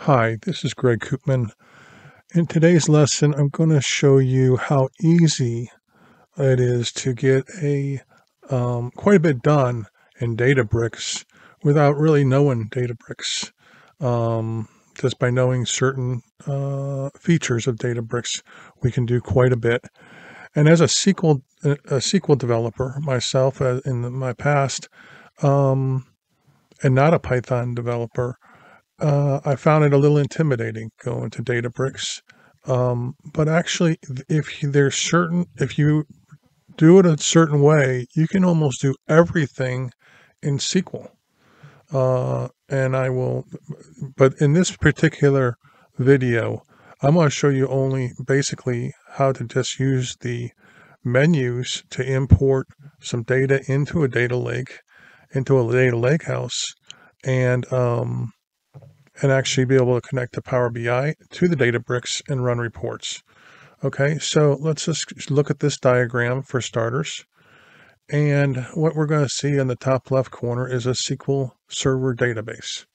Hi, this is Greg Coopman. In today's lesson, I'm going to show you how easy it is to get a um, quite a bit done in Databricks without really knowing Databricks. Um, just by knowing certain uh, features of Databricks, we can do quite a bit. And as a SQL a SQL developer myself uh, in my past, um, and not a Python developer, uh, I found it a little intimidating going to Databricks. Um, but actually, if there's certain, if you do it a certain way, you can almost do everything in SQL. Uh, and I will, but in this particular video, I'm going to show you only basically how to just use the menus to import some data into a data lake, into a data lake house, and um, and actually be able to connect the Power BI to the Databricks and run reports. Okay, so let's just look at this diagram for starters. And what we're going to see in the top left corner is a SQL Server database.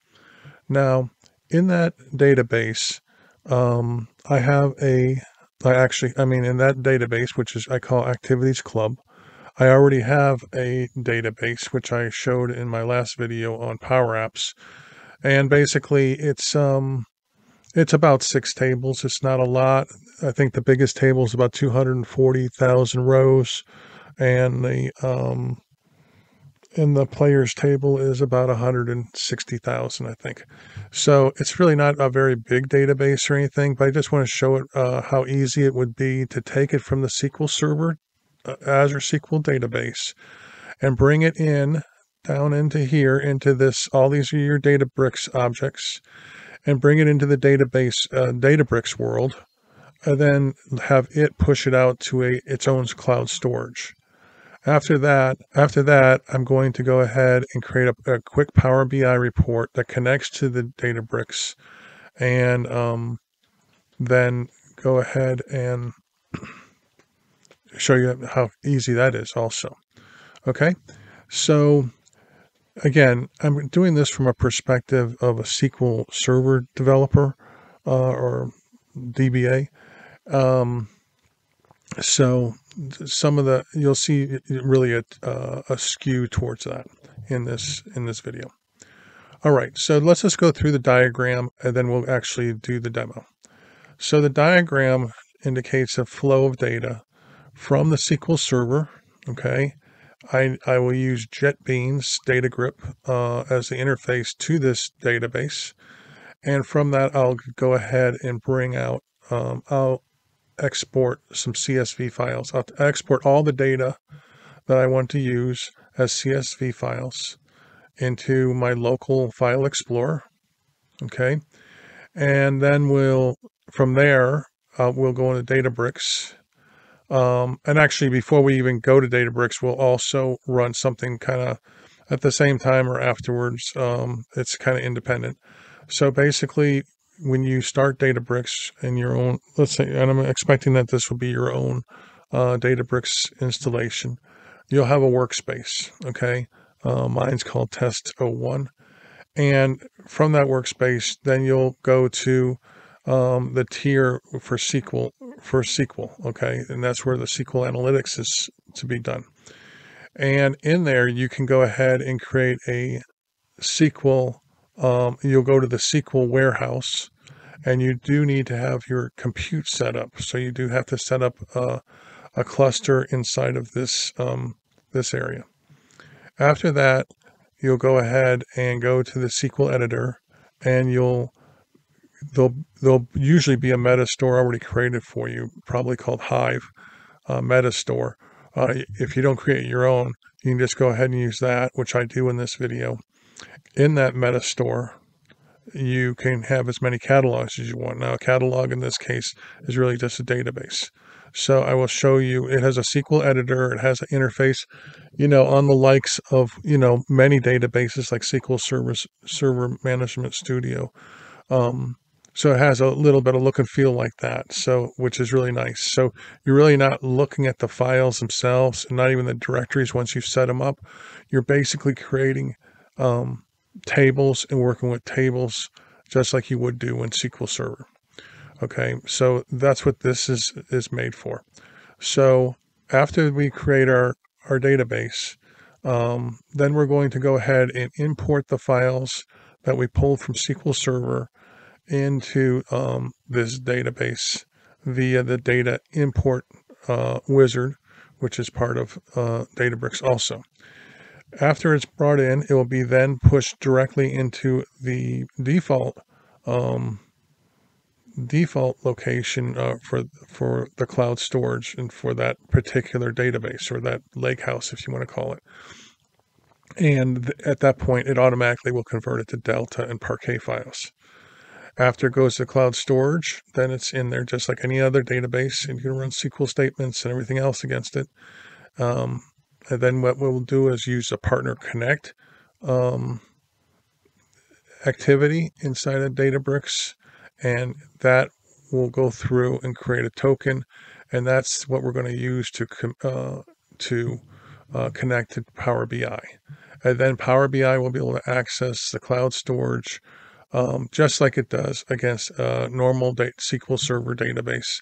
Now, in that database, um, I have a, I actually, I mean, in that database, which is I call Activities Club, I already have a database, which I showed in my last video on Power Apps, and basically it's um it's about six tables. It's not a lot. I think the biggest table is about 240,000 rows, and the um, and the players table is about 160,000, I think. So it's really not a very big database or anything, but I just want to show it uh, how easy it would be to take it from the SQL Server, uh, Azure SQL database, and bring it in down into here, into this, all these are your Databricks objects, and bring it into the database, uh, Databricks world, and then have it push it out to a its own cloud storage. After that, after that, I'm going to go ahead and create a, a quick Power BI report that connects to the Databricks, and um, then go ahead and show you how easy that is also. Okay, so again, I'm doing this from a perspective of a SQL Server developer uh, or DBA. Um, so some of the you'll see really a, uh, a skew towards that in this in this video. All right, so let's just go through the diagram and then we'll actually do the demo. So the diagram indicates a flow of data from the SQL Server, okay, I, I will use JetBrains DataGrip uh, as the interface to this database. And from that, I'll go ahead and bring out, um, I'll export some CSV files. I'll export all the data that I want to use as CSV files into my local file explorer. Okay. And then we'll, from there, uh, we'll go into Databricks um, and actually, before we even go to Databricks, we'll also run something kind of at the same time or afterwards. Um, it's kind of independent. So basically, when you start Databricks in your own, let's say, and I'm expecting that this will be your own uh, Databricks installation, you'll have a workspace. Okay. Uh, mine's called Test 01. And from that workspace, then you'll go to um, the tier for SQL for SQL. Okay, and that's where the SQL analytics is to be done. And in there, you can go ahead and create a SQL. Um, you'll go to the SQL warehouse, and you do need to have your compute set up. So you do have to set up a, a cluster inside of this um, this area. After that, you'll go ahead and go to the SQL editor, and you'll there'll there'll usually be a meta store already created for you, probably called Hive uh, Meta Store. Uh, if you don't create your own, you can just go ahead and use that, which I do in this video. In that meta store, you can have as many catalogs as you want. Now, a catalog in this case is really just a database. So I will show you, it has a SQL editor, it has an interface, you know, on the likes of, you know, many databases like SQL Server, Server Management Studio. Um, so it has a little bit of look and feel like that. So, which is really nice. So you're really not looking at the files themselves and not even the directories once you've set them up. You're basically creating um, tables and working with tables just like you would do in SQL Server. Okay, so that's what this is, is made for. So after we create our, our database, um, then we're going to go ahead and import the files that we pulled from SQL Server into um, this database via the data import uh, wizard, which is part of uh, Databricks also. After it's brought in, it will be then pushed directly into the default um, default location uh, for for the cloud storage and for that particular database or that lakehouse, if you want to call it. And th- at that point, it automatically will convert it to Delta and Parquet files. After it goes to cloud storage, then it's in there just like any other database, and you can run SQL statements and everything else against it. Um, and then what we'll do is use a partner connect um, activity inside of Databricks, and that will go through and create a token, and that's what we're going to use to uh, to uh, connect to Power BI. And then Power BI will be able to access the cloud storage um, just like it does against a normal SQL Server database.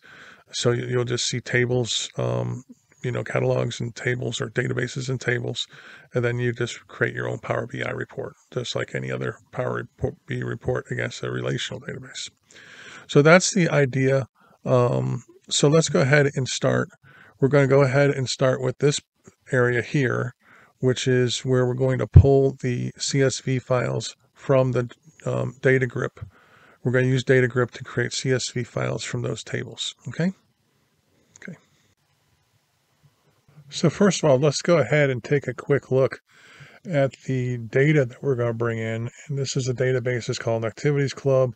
So you'll just see tables um, you know, catalogs and tables or databases and tables, and then you just create your own Power BI report, just like any other Power BI report against a relational database. So that's the idea. Um, so let's go ahead and start. We're going to go ahead and start with this area here, which is where we're going to pull the CSV files from the um, DataGrip. We're going to use DataGrip to create CSV files from those tables. Okay. Okay. So first of all, let's go ahead and take a quick look at the data that we're going to bring in. And this is a database it's called Activities Club.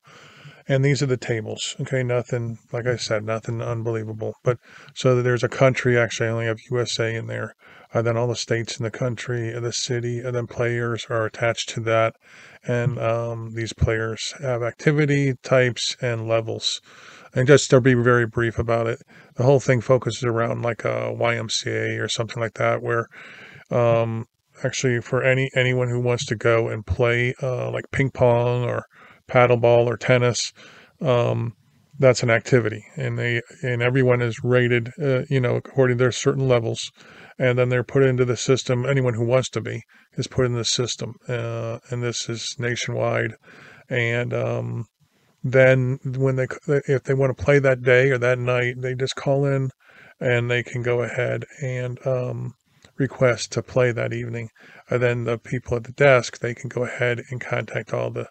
And these are the tables. Okay, nothing, like I said, nothing unbelievable. But so there's a country, actually, I only have USA in there. And uh, then all the states in the country, and the city, and then players are attached to that. And um, these players have activity types and levels. And just to be very brief about it, the whole thing focuses around like a YMCA or something like that, where um, actually for any anyone who wants to go and play uh, like ping pong or paddleball or tennis, um, that's an activity, and they and everyone is rated, uh, you know, according to their certain levels, and then they're put into the system. Anyone who wants to be is put in the system, uh, and this is nationwide, and um, then when they if they want to play that day or that night they just call in and they can go ahead and um, request to play that evening. And then the people at the desk they can go ahead and contact all the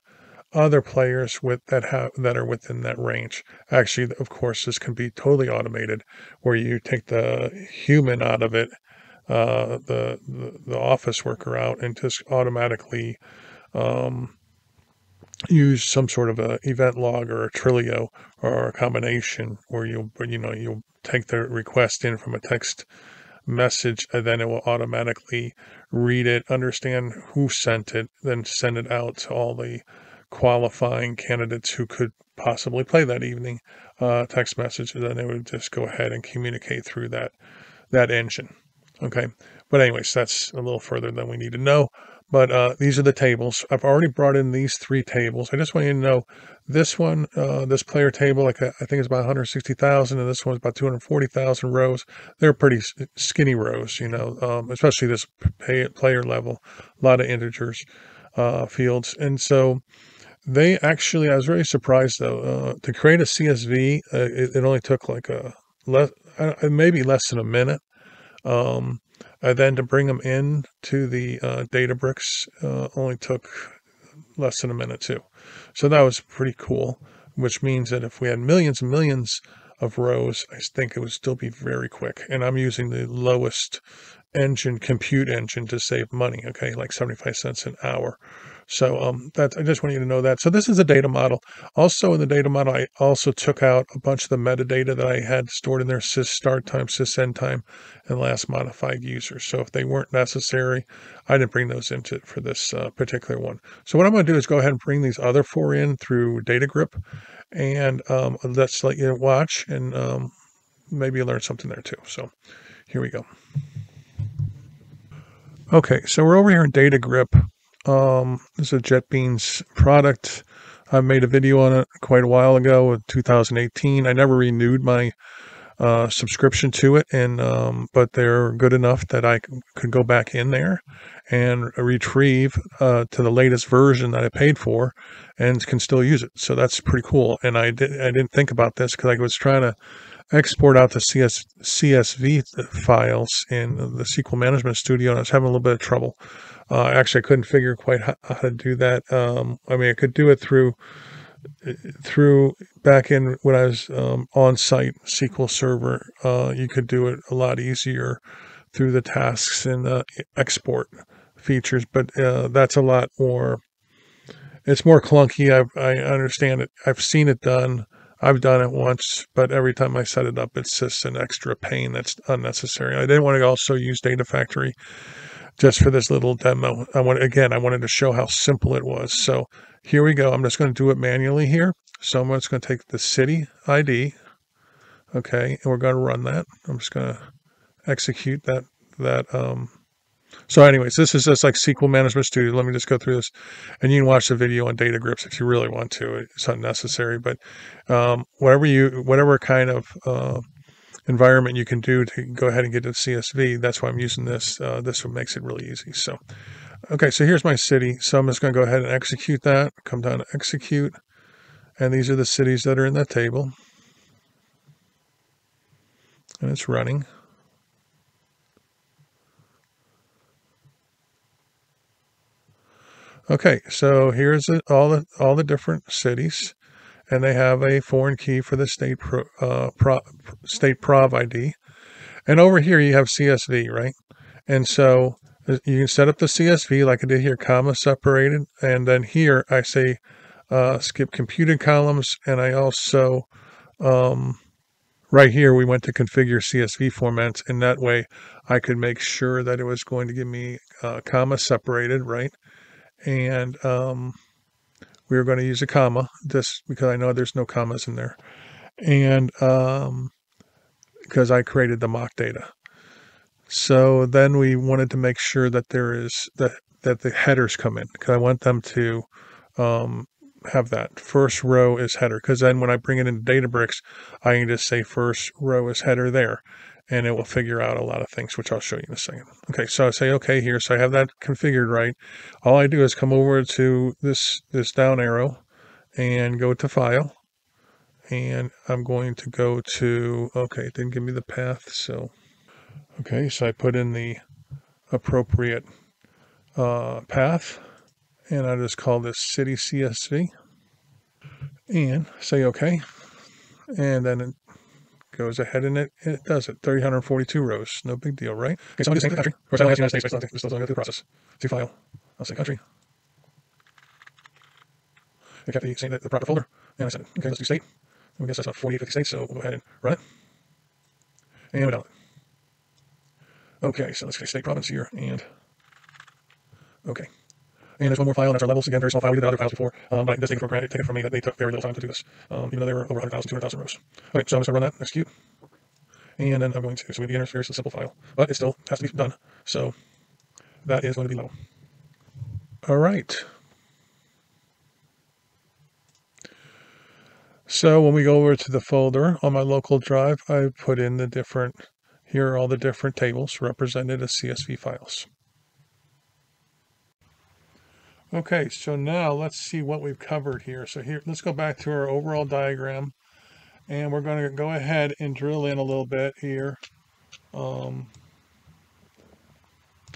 other players with that have that are within that range. Actually of course this can be totally automated where you take the human out of it uh, the, the, the office worker out and just automatically um, use some sort of a event log or a Twilio or a combination where you you know you'll take the request in from a text message and then it will automatically read it, understand who sent it, then send it out to all the qualifying candidates who could possibly play that evening uh, text message and then they would just go ahead and communicate through that that engine okay but anyways that's a little further than we need to know but uh, these are the tables. I've already brought in these three tables. I just want you to know this one, uh, this player table, like uh, I think it's about 160,000, and this one's about 240,000 rows. They're pretty skinny rows, you know, um, especially this player level, a lot of integers uh, fields. And so they actually, I was very surprised though, uh, to create a CSV, uh, it, it, only took like a less, maybe less than a minute. Um, uh, then to bring them in to the uh, Databricks uh, only took less than a minute too. So that was pretty cool, which means that if we had millions and millions of rows, I think it would still be very quick. And I'm using the lowest engine, compute engine to save money, okay, like 75 cents an hour. So um, that I just want you to know that. So this is a data model. Also in the data model, I also took out a bunch of the metadata that I had stored in there, sys start time, sys end time, and last modified user. So if they weren't necessary, I didn't bring those into for this uh, particular one. So what I'm going to do is go ahead and bring these other four in through DataGrip, and um, let's let you watch and um, maybe learn something there too. So here we go. Okay, so we're over here in DataGrip um, this is a JetBrains product. I made a video on it quite a while ago, 2018. I never renewed my uh, subscription to it, and um, but they're good enough that I could go back in there and retrieve uh, to the latest version that I paid for, and can still use it. So that's pretty cool. And I did I didn't think about this because I was trying to export out the CS, CSV files in the SQL Management Studio, and I was having a little bit of trouble. Uh, actually, I couldn't figure quite how, how to do that. Um, I mean, I could do it through through back in when I was um, on site SQL Server, uh, you could do it a lot easier through the tasks and the export features, but uh, that's a lot more. It's more clunky. I, I understand it. I've seen it done. I've done it once, but every time I set it up, it's just an extra pain that's unnecessary. I didn't want to also use Data Factory just for this little demo. I want again, I wanted to show how simple it was. So here we go. I'm just going to do it manually here. So I'm just going to take the city ID, okay, and we're going to run that. I'm just going to execute that that. Um, so, anyways, this is just like SQL Management Studio. Let me just go through this, and you can watch the video on Datagripps if you really want to. It's not necessary, but um, whatever you, whatever kind of uh, environment you can do to go ahead and get to CSV. That's why I'm using this. Uh, this one makes it really easy. So, okay, so here's my city. So I'm just going to go ahead and execute that. Come down to execute. And these are the cities that are in that table. And it's running. Okay, so here's all the all the different cities and they have a foreign key for the state pro, uh, pro, state prov ID. And over here you have CSV, right? And so uh, you can set up the CSV like I did here, comma separated. And then here I say uh, skip computed columns. And I also, um, right here, we went to configure CSV formats. And that way I could make sure that it was going to give me uh, comma separated, right? And um, we are going to use a comma just because I know there's no commas in there. And um, because I created the mock data. So then we wanted to make sure that there is that that the headers come in because I want them to um, have that first row is header because then when I bring it into Databricks, I can just say first row is header there and it will figure out a lot of things, which I'll show you in a second. Okay, so I say, okay, here, so I have that configured right. All I do is come over to this, this down arrow and go to File. And I'm going to go to, okay, it didn't give me the path, so, okay, so I put in the appropriate uh, path, and I just call this City CSV, and say okay, and then goes ahead and it, it does it. 342 rows. No big deal, right? Okay, so I'm just saying country. Of course, I don't have United States, but we're still going through the process. To file, I'll say country. I kept the, saying the proper folder, and I said, okay, let's do state. And we guess that's about 48, 50 states, so we'll go ahead and run it. And we're done. Okay, so let's say state province here, and okay. And there's one more file, and that's our levels. Again, very small file. We did other files before, um, but I can just take it for granted, take it from me that they took very little time to do this, um, even though they were over 100,000, 200,000 rows. Okay, so I'm just going to run that, execute. And then I'm going to, so we begin a simple file, but it still has to be done. So that is going to be low. All right. So when we go over to the folder on my local drive, I put in the different, here are all the different tables represented as CSV files. Okay, so now let's see what we've covered here. So here, let's go back to our overall diagram. And we're going to go ahead and drill in a little bit here um,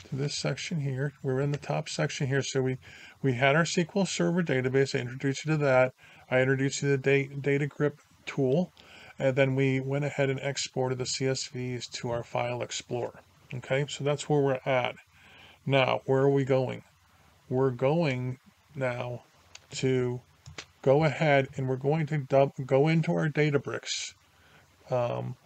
to this section here. We're in the top section here. So we, we had our SQL Server database. I introduced you to that. I introduced you to the data, DataGrip tool. And then we went ahead and exported the CSVs to our file explorer. Okay, so that's where we're at. Now, where are we going? We're going now to go ahead and we're going to go into our Databricks, um,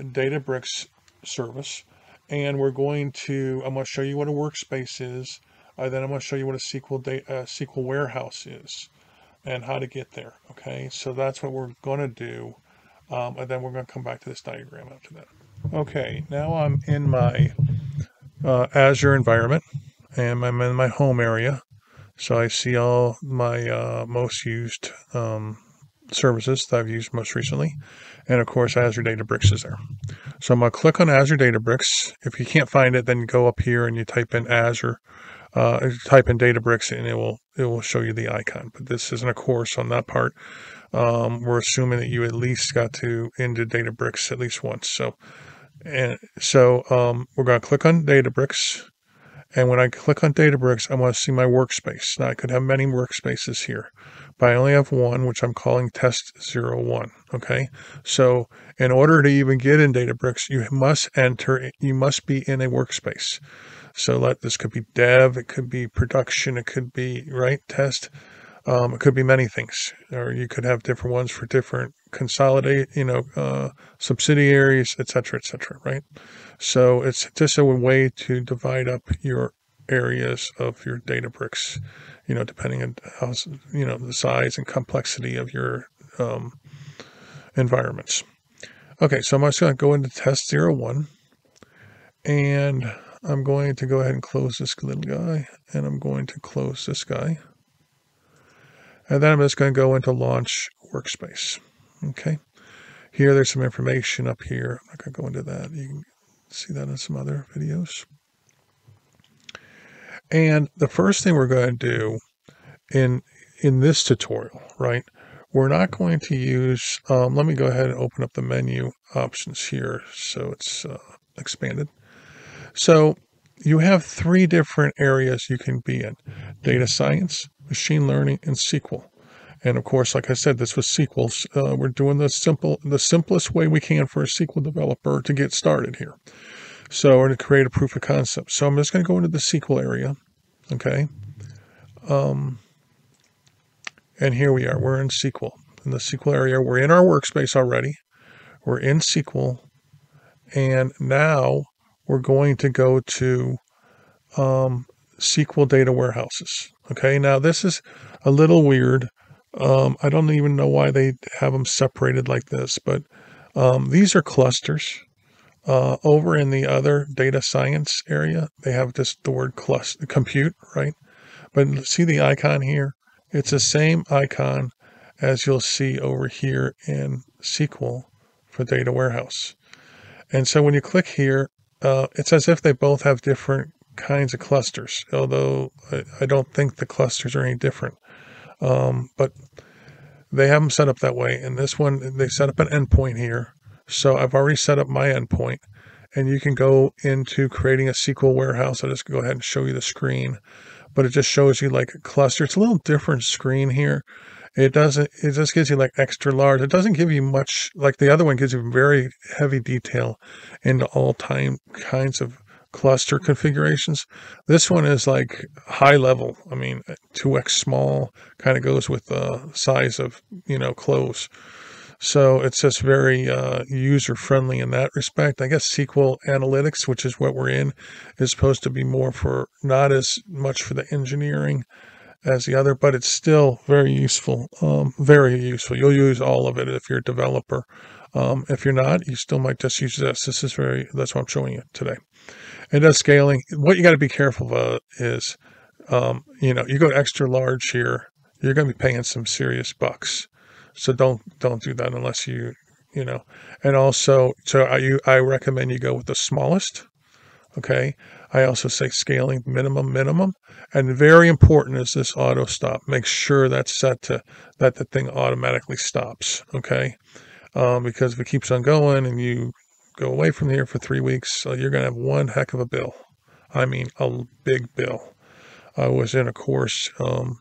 Databricks service, and we're going to, I'm going to show you what a workspace is, uh, then I'm going to show you what a SQL, data, uh, SQL warehouse is and how to get there. Okay, so that's what we're going to do. Um, and then we're going to come back to this diagram after that. Okay, now I'm in my uh, Azure environment and I'm in my home area. So I see all my uh, most used um, services that I've used most recently. And of course, Azure Databricks is there. So I'm going to click on Azure Databricks. If you can't find it, then you go up here and you type in Azure, uh, type in Databricks, and it will it will show you the icon. But this isn't a course on that part. Um, we're assuming that you at least got to into Databricks at least once. So, and so um, we're going to click on Databricks. And when I click on Databricks, I want to see my workspace. Now I could have many workspaces here, but I only have one, which I'm calling test 01. Okay. So in order to even get in Databricks, you must enter, you must be in a workspace. So let this could be dev, it could be production, it could be right test. Um, it could be many things, or you could have different ones for different consolidate, you know, uh, subsidiaries, et cetera, et cetera, right? So it's just a way to divide up your areas of your Databricks, you know, depending on how, you know, the size and complexity of your um, environments. Okay, so I'm just going to go into test 01 and I'm going to go ahead and close this little guy and I'm going to close this guy. And then I'm just going to go into launch workspace. Okay. Here, there's some information up here. I'm not going to go into that. You can see that in some other videos. And the first thing we're going to do in in this tutorial, right, we're not going to use, um, let me go ahead and open up the menu options here so it's uh, expanded. So you have three different areas you can be in, data science, machine learning, and SQL. And of course, like I said, this was SQL. Uh, we're doing the simple, the simplest way we can for a SQL developer to get started here. So we're going to create a proof of concept. So I'm just going to go into the SQL area. Okay. Um, and here we are. We're in SQL. In the SQL area, we're in our workspace already. We're in SQL. And now we're going to go to um, SQL data warehouses. Okay, now this is a little weird. Um, I don't even know why they have them separated like this, but um, these are clusters. Uh, over in the other data science area, they have just the word cluster, compute, right? But see the icon here? It's the same icon as you'll see over here in SQL for data warehouse. And so when you click here, uh, it's as if they both have different kinds of clusters, although I, I don't think the clusters are any different. Um, but they have them set up that way. And this one, they set up an endpoint here. So I've already set up my endpoint. And you can go into creating a SQL warehouse. I'll just go ahead and show you the screen. But it just shows you like a cluster. It's a little different screen here. It doesn't, it just gives you like extra large. It doesn't give you much, like the other one gives you very heavy detail into all time kinds of cluster configurations. This one is like high level. I mean, 2x small kind of goes with the size of, you know, clothes. So it's just very uh, user friendly in that respect. I guess SQL Analytics, which is what we're in, is supposed to be more for not as much for the engineering as the other, but it's still very useful. Um, very useful. You'll use all of it if you're a developer. Um, if you're not, you still might just use this. This is very, that's what I'm showing you today. It does scaling. What you got to be careful of is, um, you know, you go extra large here, you're going to be paying some serious bucks. So don't don't do that unless you you know. And also, so I you I recommend you go with the smallest. Okay. I also say scaling minimum minimum, and very important is this auto stop. Make sure that's set to that the thing automatically stops. Okay. Um, because if it keeps on going and you go away from here for three weeks, uh, you're going to have one heck of a bill. I mean, a big bill. I was in a course um,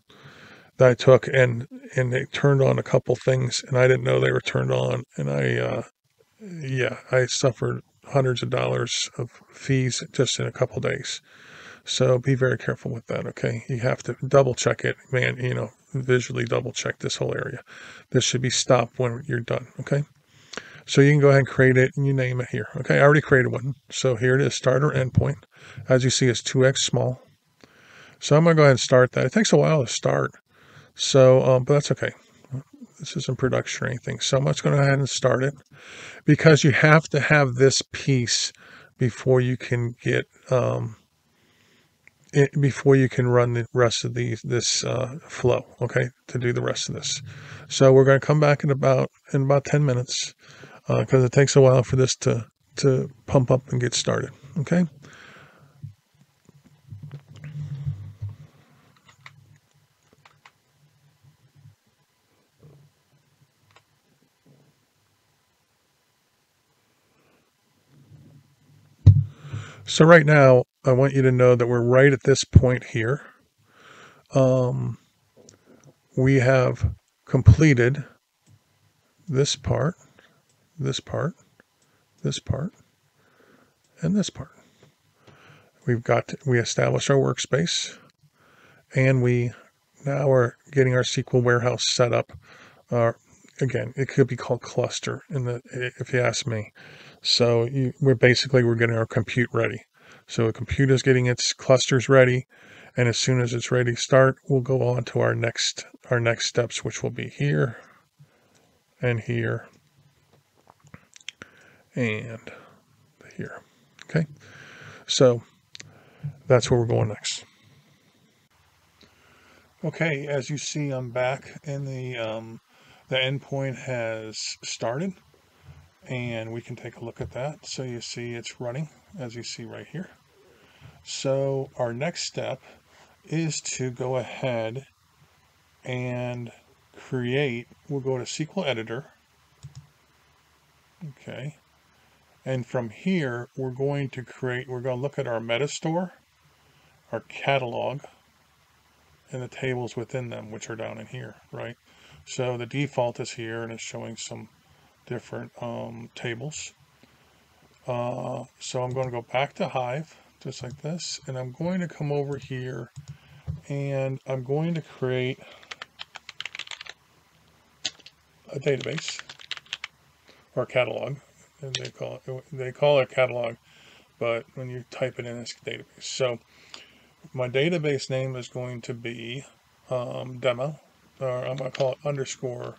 that I took and and they turned on a couple things and I didn't know they were turned on and I uh, yeah I suffered hundreds of dollars of fees just in a couple days. So be very careful with that. Okay, you have to double check it, man. You know, visually double check this whole area. This should be stopped when you're done. Okay. So you can go ahead and create it and you name it here. Okay, I already created one. So here it is, starter endpoint. As you see, it's 2x small. So I'm to go ahead and start that. It takes a while to start. So, um, but that's okay. This isn't production or anything. So I'm just to go ahead and start it because you have to have this piece before you can get um, it, before you can run the rest of these this uh, flow. Okay, to do the rest of this. So we're going to come back in about in about 10 minutes because uh, it takes a while for this to to pump up and get started. Okay. So right now, I want you to know that we're right at this point here. Um, we have completed this part, this part, this part, and this part. We've got, we established our workspace and we now are getting our SQL warehouse set up. Uh, again, it could be called cluster in the, if you ask me. So you, we're basically, we're getting our compute ready. So the computer is getting its clusters ready. And as soon as it's ready to start, we'll go on to our next, our next steps, which will be here and here and here. Okay. So that's where we're going next. Okay, as you see, I'm back and the um, the endpoint has started and we can take a look at that. So you see it's running as you see right here. So our next step is to go ahead and create, we'll go to SQL Editor. Okay. And from here, we're going to create, we're going to look at our Metastore, our catalog, and the tables within them, which are down in here, right? So the default is here and it's showing some different um, tables. Uh, so I'm going to go back to Hive, just like this, and I'm going to come over here and I'm going to create a database or catalog. And they call it they call it catalog, but when you type it in, it's database. So my database name is going to be um, demo, or I'm going to call it underscore.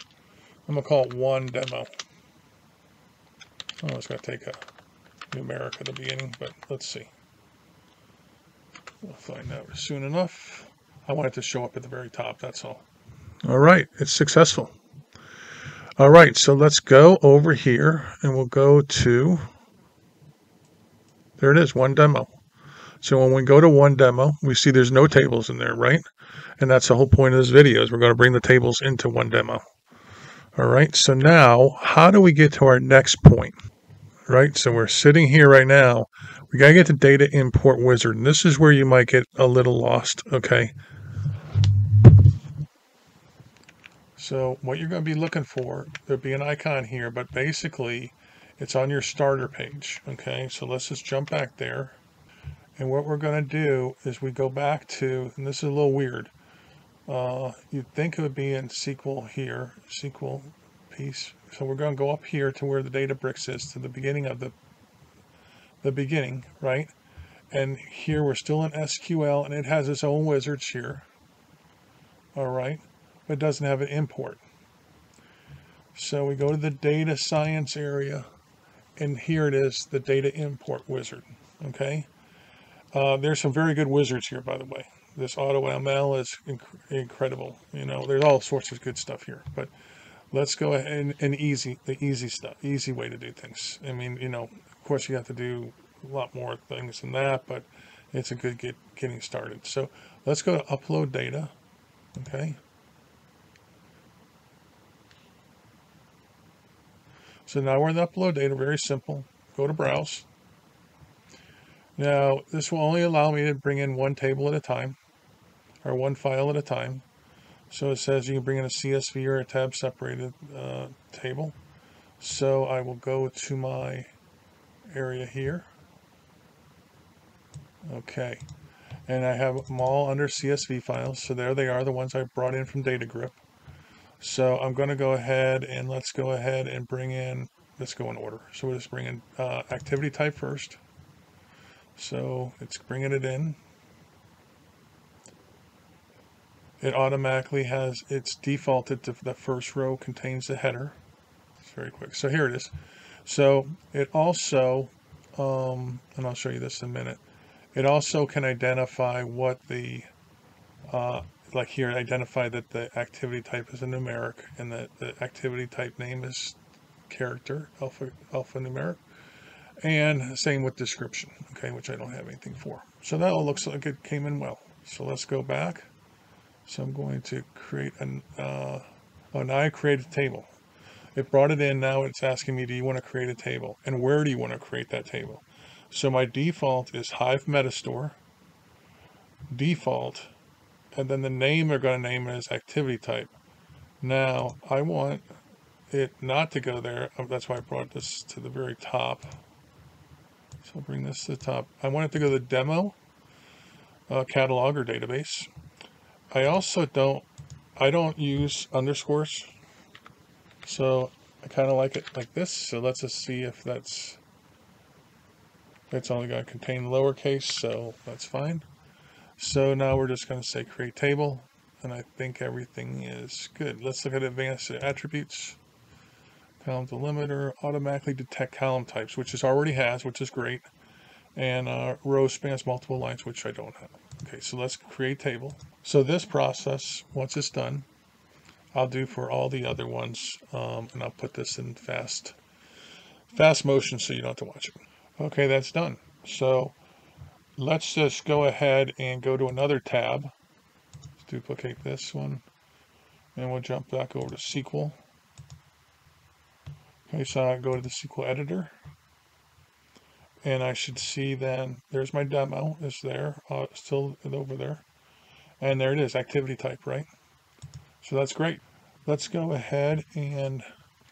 I'm going to call it one demo. Oh, it's going to take a numeric at the beginning, but let's see. We'll find out soon enough. I want it to show up at the very top, that's all. All right, it's successful. All right, so let's go over here and we'll go to, there it is, one demo. So when we go to one demo, we see there's no tables in there, right? And that's the whole point of this video is we're going to bring the tables into one demo. All right, so now how do we get to our next point? Right, so we're sitting here right now. We got to get the data import wizard. And this is where you might get a little lost, okay? So what you're going to be looking for, there'll be an icon here, but basically it's on your starter page. Okay, so let's just jump back there. And what we're going to do is we go back to, and this is a little weird. Uh, you'd think it would be in SQL here, SQL piece. So we're going to go up here to where the Databricks is, to the beginning of the, the beginning, right? And here we're still in SQL, and it has its own wizards here. All right but doesn't have an import. So we go to the data science area and here it is, the data import wizard. Okay. Uh, there's some very good wizards here, by the way. This AutoML is inc incredible. You know, there's all sorts of good stuff here, but let's go ahead and, and easy, the easy stuff, easy way to do things. I mean, you know, of course you have to do a lot more things than that, but it's a good get getting started. So let's go to upload data. Okay. So now we're in the upload data, very simple. Go to browse. Now this will only allow me to bring in one table at a time or one file at a time. So it says you can bring in a CSV or a tab separated uh, table. So I will go to my area here. Okay. And I have them all under CSV files. So there they are, the ones I brought in from DataGrip. So I'm going to go ahead and let's go ahead and bring in, let's go in order. So we'll just bring in uh, activity type first. So it's bringing it in. It automatically has, it's defaulted to the first row contains the header. It's very quick. So here it is. So it also, um, and I'll show you this in a minute, It also can identify what the, uh, like here, identify that the activity type is a numeric and that the activity type name is character, alpha, alphanumeric. And same with description, okay, which I don't have anything for. So that all looks like it came in well. So let's go back. So I'm going to create an, uh, oh, now I created a table. It brought it in. Now it's asking me, do you want to create a table? And where do you want to create that table? So my default is Hive Metastore, default, and then the name they're going to name it as activity type. Now I want it not to go there. Oh, that's why I brought this to the very top. So I'll bring this to the top. I want it to go to the demo uh, catalog or database. I also don't, I don't use underscores. So I kind of like it like this. So let's just see if that's, it's only going to contain lowercase, so that's fine. So now we're just going to say create table, and I think everything is good. Let's look at advanced attributes. Column delimiter, automatically detect column types, which it already has, which is great. And uh, row spans multiple lines, which I don't have. Okay, so let's create table. So this process, once it's done, I'll do for all the other ones, um, and I'll put this in fast, fast motion so you don't have to watch it. Okay, that's done. So let's just go ahead and go to another tab. Let's duplicate this one, and we'll jump back over to SQL. Okay, so I go to the SQL editor. And I should see then, there's my demo, is there, uh, still over there. And there it is, activity type, right? So that's great. Let's go ahead and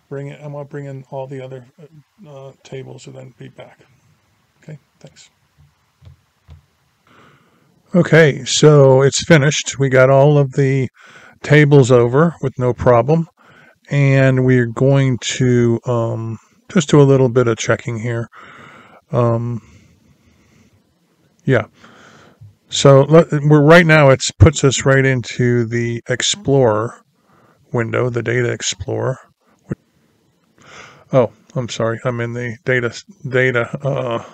bring it, I'm gonna bring in all the other uh, tables and then be back. Okay, thanks. Okay, so it's finished. We got all of the tables over with no problem and we're going to um, just do a little bit of checking here. Um, yeah. So let, we're right now, it puts us right into the Explorer window, the Data Explorer. Oh, I'm sorry. I'm in the data, data, uh,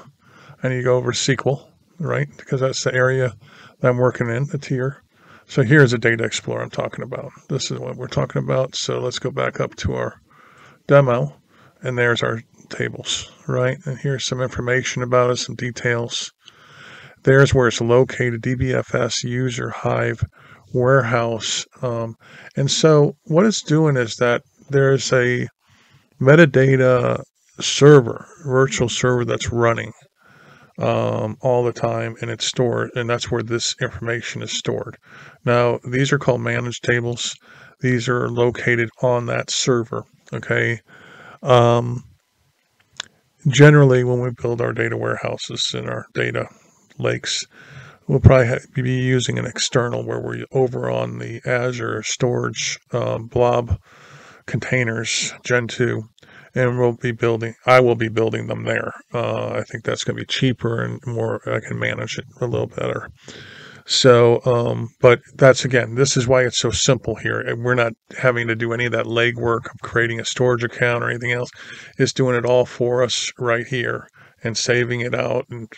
I need to go over SQL, right? Because that's the area that I'm working in, the tier. So here's a data explorer I'm talking about. This is what we're talking about. So let's go back up to our demo and there's our tables, right? And here's some information about it, some details. There's where it's located, DBFS, user, Hive, warehouse. Um, and so what it's doing is that there's a metadata server, virtual server that's running um, all the time and it's stored and that's where this information is stored. Now these are called managed tables. These are located on that server. Okay. Um, generally when we build our data warehouses and our data lakes, we'll probably be using an external where we're over on the Azure storage um, blob containers Gen 2 and we'll be building i will be building them there. Uh, i think that's going to be cheaper and more i can manage it a little better. So um, but that's again this is why it's so simple here. And we're not having to do any of that legwork of creating a storage account or anything else. It's doing it all for us right here and saving it out and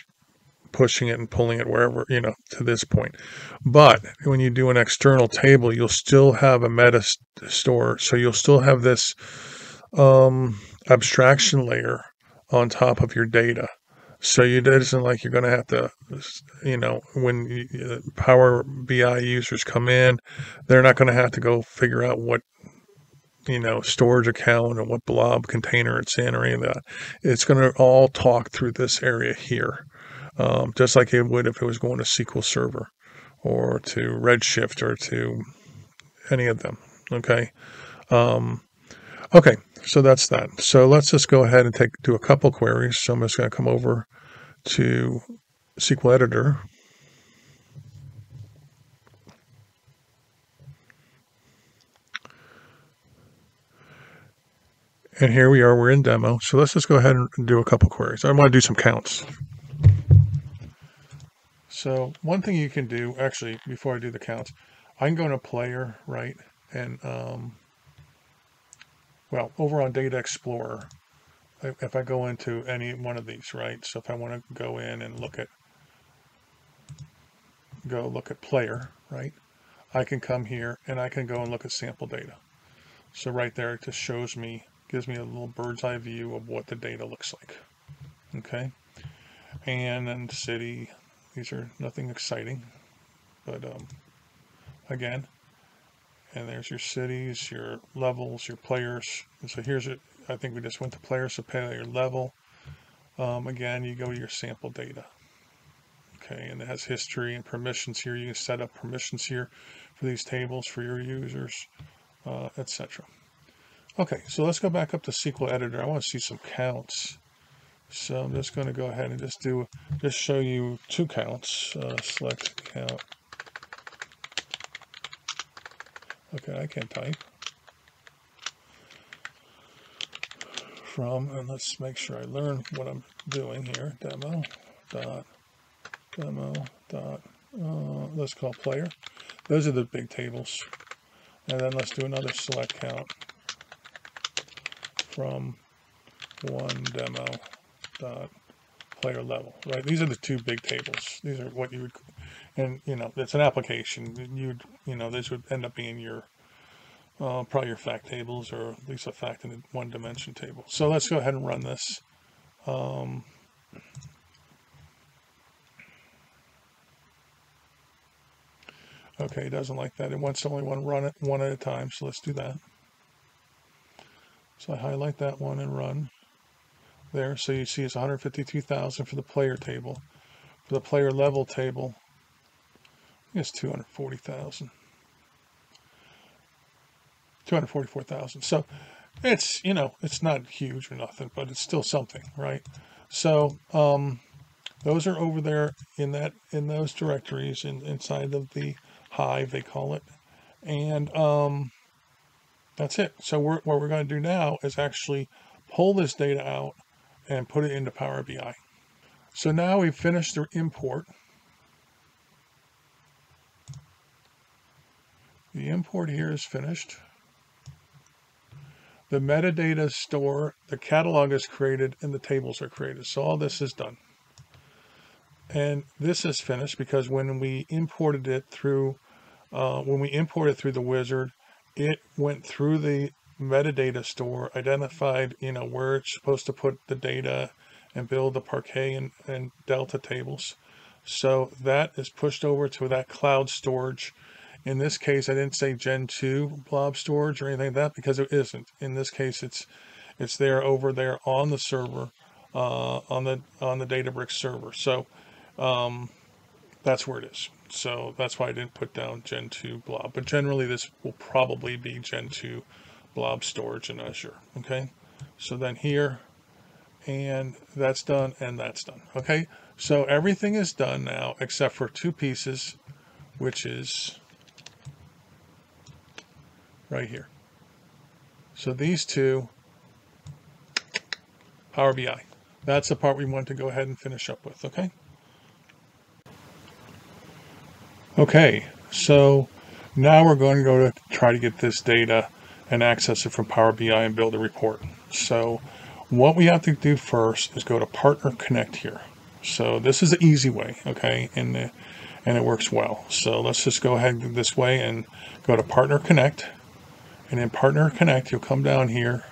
pushing it and pulling it wherever you know to this point. But when you do an external table you'll still have a meta store. So you'll still have this um, abstraction layer on top of your data. So it isn't like you're going to have to, you know, when uh, Power BI users come in, they're not going to have to go figure out what, you know, storage account and what blob container it's in or any of that. It's going to all talk through this area here, um, just like it would if it was going to SQL Server or to Redshift or to any of them. Okay. Um, okay. So that's that. So let's just go ahead and take do a couple queries. So I'm just going to come over to SQL Editor. And here we are, we're in demo. So let's just go ahead and do a couple queries. I want to do some counts. So one thing you can do, actually, before I do the counts, I can go to player, right? And um, well, over on Data Explorer, if I go into any one of these, right? So if I want to go in and look at go look at player, right? I can come here and I can go and look at sample data. So right there, it just shows me, gives me a little bird's eye view of what the data looks like. Okay. And then city, these are nothing exciting, but um, again, and there's your cities, your levels, your players. And so here's it. I think we just went to players, so your level. Um, again, you go to your sample data. Okay, and it has history and permissions here. You can set up permissions here for these tables for your users, uh, etc. Okay, so let's go back up to SQL Editor. I want to see some counts. So I'm just going to go ahead and just do, just show you two counts. Uh, select count. Okay, I can't type. From, and let's make sure I learn what I'm doing here. Demo dot demo dot, uh, let's call player. Those are the big tables. And then let's do another select count from one demo dot player level, right? These are the two big tables. These are what you would, and you know, it's an application. You'd, you know, this would end up being your, uh, probably your fact tables or at least a fact in one dimension table. So let's go ahead and run this. Um, Okay, it doesn't like that. It wants to only to run it one at a time, so let's do that. So I highlight that one and run there. So you see it's 152,000 for the player table. For the player level table, it's 240,000. 244,000. So it's, you know, it's not huge or nothing, but it's still something, right? So um, those are over there in that in those directories in, inside of the Hive, they call it. And um, that's it. So we're, what we're going to do now is actually pull this data out and put it into Power BI. So now we've finished the import. The import here is finished. The metadata store, the catalog is created, and the tables are created. So all this is done. And this is finished because when we imported it through, uh, when we imported through the wizard, it went through the metadata store, identified, you know, where it's supposed to put the data and build the Parquet and, and Delta tables. So that is pushed over to that cloud storage. In this case, I didn't say Gen 2 blob storage or anything like that because it isn't. In this case, it's it's there over there on the server, uh, on the on the Databricks server. So um, that's where it is. So that's why I didn't put down Gen 2 blob. But generally, this will probably be Gen 2 blob storage in Azure. Okay. So then here, and that's done, and that's done. Okay. So everything is done now except for two pieces, which is right here. So these two, Power BI. That's the part we want to go ahead and finish up with. Okay. Okay, so now we're going to go to try to get this data and access it from Power BI and build a report. So what we have to do first is go to Partner Connect here. So this is the easy way, okay, and the, and it works well. So let's just go ahead this way and go to Partner Connect. And in Partner Connect, you'll come down here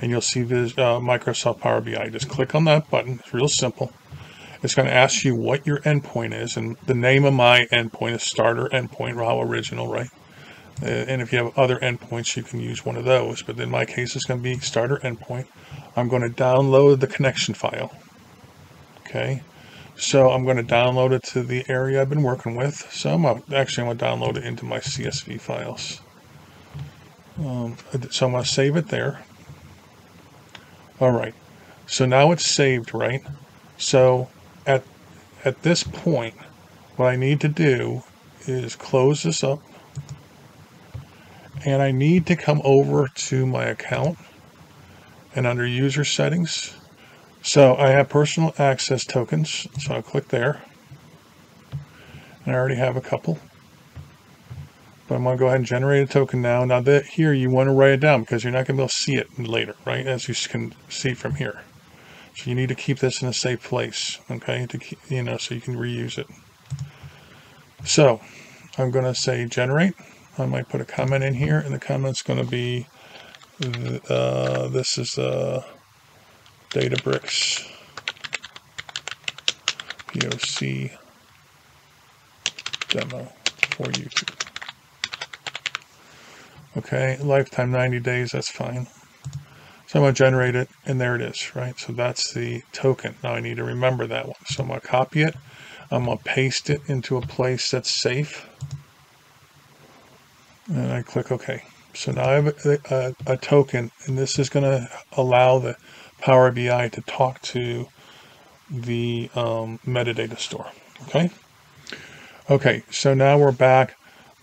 and you'll see this uh, Microsoft Power BI. Just click on that button. It's real simple. It's going to ask you what your endpoint is, and the name of my endpoint is starter endpoint, Raw Original, right? Uh, and if you have other endpoints, you can use one of those. But in my case, it's going to be starter endpoint. I'm going to download the connection file. Okay, so I'm going to download it to the area I've been working with. So I'm actually going to download it into my CSV files. Um, so I'm going to save it there. All right. So now it's saved, right? So at, at this point, what I need to do is close this up and I need to come over to my account and under user settings. So I have personal access tokens. So I'll click there. And I already have a couple. But I'm going to go ahead and generate a token now. Now that here you want to write it down because you're not going to be able to see it later, right? As you can see from here. So you need to keep this in a safe place, okay, to keep, you know, so you can reuse it. So I'm going to say generate. I might put a comment in here, and the comment's going to be uh, this is uh, Databricks POC demo for YouTube. Okay, lifetime 90 days, that's fine. So I'm going to generate it, and there it is, right? So that's the token. Now I need to remember that one. So I'm going to copy it. I'm going to paste it into a place that's safe. And I click OK. So now I have a, a, a token, and this is going to allow the Power BI to talk to the um, metadata store. Okay. Okay, so now we're back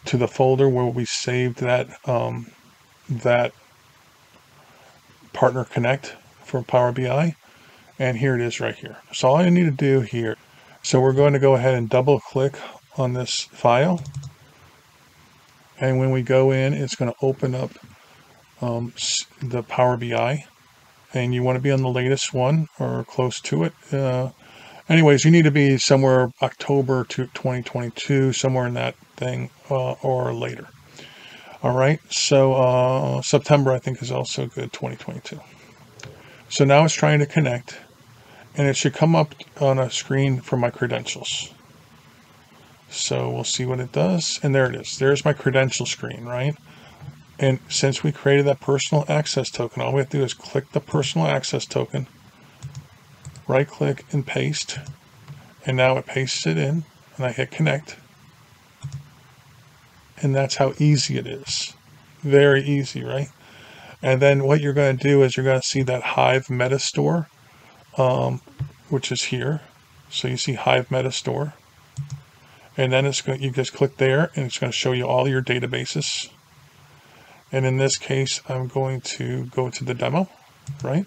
to the folder where we saved that um, that Partner Connect for Power BI. And here it is right here. So all I need to do here, so we're going to go ahead and double click on this file. And when we go in, it's going to open up um, the Power BI. And you want to be on the latest one or close to it. Uh, anyways, you need to be somewhere October to 2022, somewhere in that thing uh, or later. All right, so uh, September I think is also good, 2022. So now it's trying to connect, and it should come up on a screen for my credentials. So we'll see what it does, and there it is. There's my credential screen, right? And since we created that personal access token, all we have to do is click the personal access token, right click and paste, and now it pastes it in, and I hit connect. And that's how easy it is. Very easy, right? And then what you're going to do is you're going to see that Hive Meta Store, um, which is here. So you see Hive Meta Store. And then it's going, you just click there and it's going to show you all your databases. And in this case, I'm going to go to the demo, right?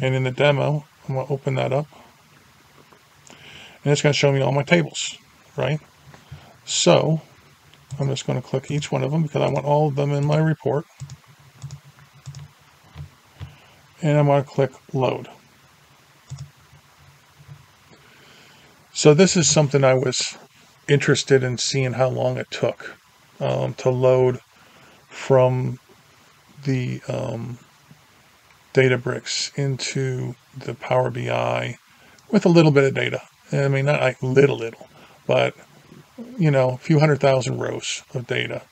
And in the demo, I'm going to open that up. And it's going to show me all my tables, right? So I'm just going to click each one of them because I want all of them in my report. And I'm going to click load. So this is something I was interested in seeing how long it took um, to load from the um, Databricks into the Power BI with a little bit of data. I mean, not like little, little, but you know, a few hundred thousand rows of data.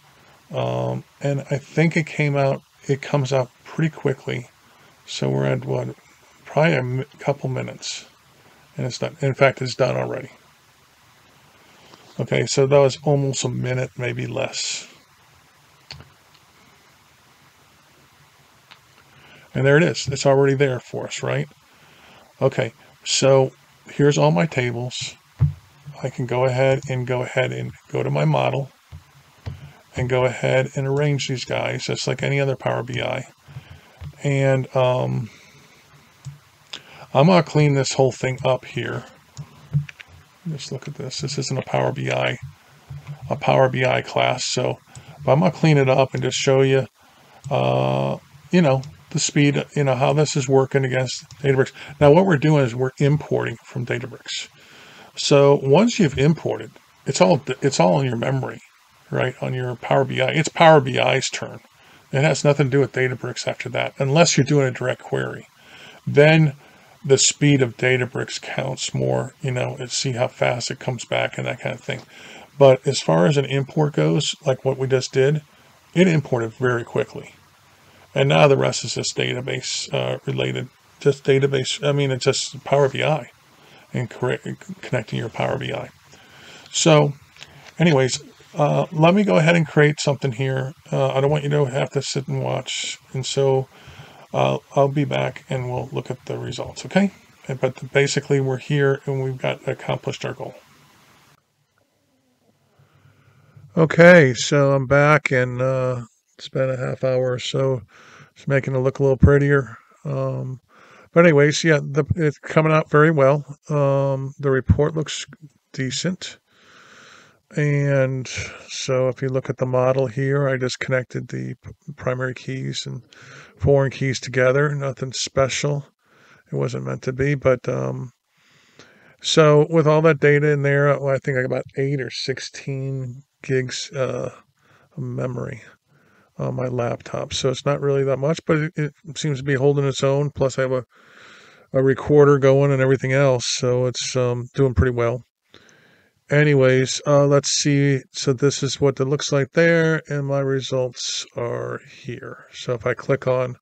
Um, and I think it came out, it comes out pretty quickly. So we're at what, probably a couple minutes. And it's done. In fact, it's done already. Okay, so that was almost a minute, maybe less. And there it is. It's already there for us, right? Okay, so here's all my tables. I can go ahead and go ahead and go to my model and go ahead and arrange these guys just like any other Power BI. And um, I'm going to clean this whole thing up here. Just look at this. This isn't a Power BI, a Power BI class. So, but I'm going to clean it up and just show you, uh, you know, the speed, you know, how this is working against Databricks. Now, what we're doing is we're importing from Databricks. So once you've imported, it's all it's all in your memory, right? On your Power BI. It's Power BI's turn. It has nothing to do with Databricks after that, unless you're doing a direct query. Then the speed of Databricks counts more, you know, and see how fast it comes back and that kind of thing. But as far as an import goes, like what we just did, it imported very quickly. And now the rest is just database uh, related, just database. I mean, it's just Power BI and connecting your Power BI. So anyways, uh, let me go ahead and create something here. Uh, I don't want you to have to sit and watch. And so uh, I'll be back and we'll look at the results, okay? But basically we're here and we've got accomplished our goal. Okay, so I'm back and been a half hour or so. It's making it look a little prettier. Um, but anyways, yeah, the, it's coming out very well. Um, the report looks decent. And so if you look at the model here, I just connected the primary keys and foreign keys together. Nothing special. It wasn't meant to be, but um, So with all that data in there, I think about eight or 16 gigs uh, of memory on my laptop. So it's not really that much, but it, it, seems to be holding its own. Plus I have a, a recorder going and everything else. So it's um, doing pretty well. Anyways, uh, let's see. So this is what it looks like there. And my results are here. So if I click on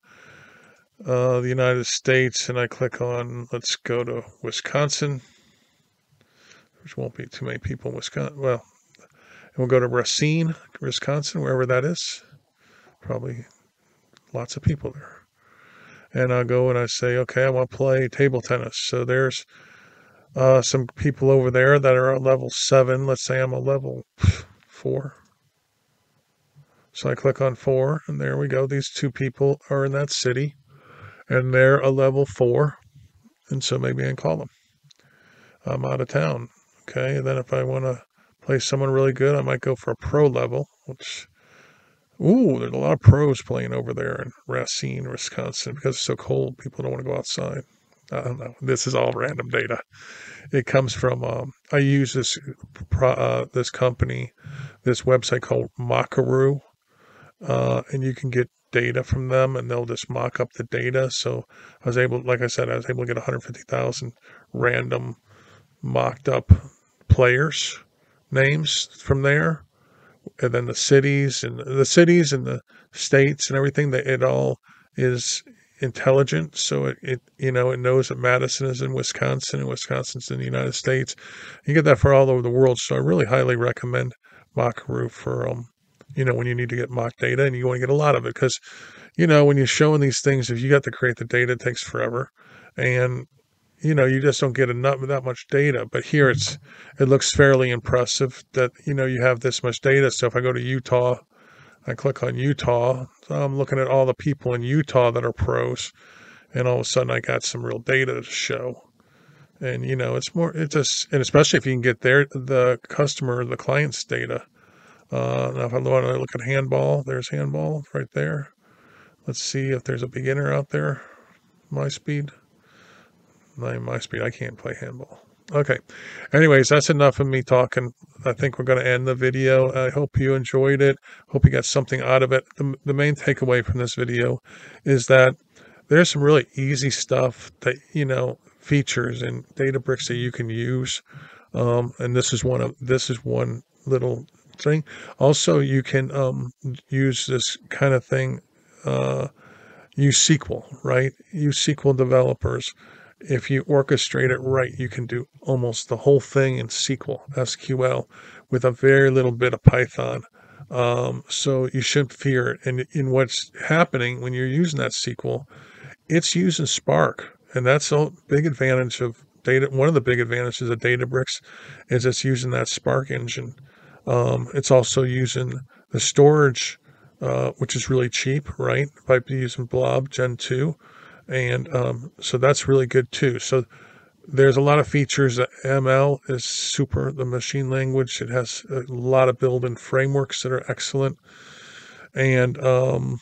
uh, the United States and I click on, let's go to Wisconsin which won't be too many people in Wisconsin. Well, and we'll go to Racine, Wisconsin, wherever that is. Probably lots of people there. And I'll go and I say, okay, I want to play table tennis. So there's uh, some people over there that are at level seven. Let's say I'm a level four. So I click on four, and there we go. These two people are in that city, and they're a level four. And so maybe I can call them. I'm out of town. Okay, and then if I want to play someone really good, I might go for a pro level, which, ooh, there's a lot of pros playing over there in Racine, Wisconsin, because it's so cold. People don't want to go outside. I don't know. This is all random data. It comes from, um, I use this, uh, this company, this website called Mockaroo, uh, and you can get data from them and they'll just mock up the data. So I was able, like I said, I was able to get 150,000 random mocked up players names from there and then the cities and the cities and the states and everything that it all is intelligent. So it, it you know it knows that madison is in wisconsin and wisconsin's in the united states. You get that for all over the world. So i really highly recommend mockaroo for um you know when you need to get mock data and you want to get a lot of it. Because you know when you're showing these things if you got to create the data it takes forever. And you know, you just don't get enough that much data. But here it's it looks fairly impressive that you know you have this much data. So if I go to Utah, I click on Utah, so I'm looking at all the people in Utah that are pros, and all of a sudden I got some real data to show. And you know, it's more it's just and especially if you can get their the customer the client's data. Uh, now if I want to look at handball, there's handball right there. Let's see if there's a beginner out there. My speed my, speed. I can't play handball. Okay. Anyways, that's enough of me talking. I think we're going to end the video. I hope you enjoyed it. Hope you got something out of it. The, the main takeaway from this video is that there's some really easy stuff that, you know, features and Databricks that you can use. Um, and this is one of, this is one little thing. Also, you can um, use this kind of thing, uh, use SQL, right? Use SQL developers if you orchestrate it right, you can do almost the whole thing in SQL, SQL, with a very little bit of Python. Um, so you shouldn't fear it. And in what's happening when you're using that SQL, it's using Spark, and that's a big advantage of data. One of the big advantages of Databricks is it's using that Spark engine. Um, it's also using the storage, uh, which is really cheap, right? By using Blob Gen 2 and um, so that's really good too. So there's a lot of features. ML is super. The machine language it has a lot of built-in frameworks that are excellent, and um,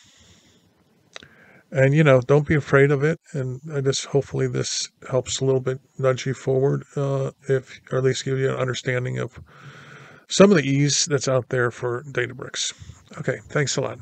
and you know don't be afraid of it. And I just hopefully this helps a little bit nudge you forward, uh, if or at least give you an understanding of some of the ease that's out there for Databricks. Okay, thanks a lot.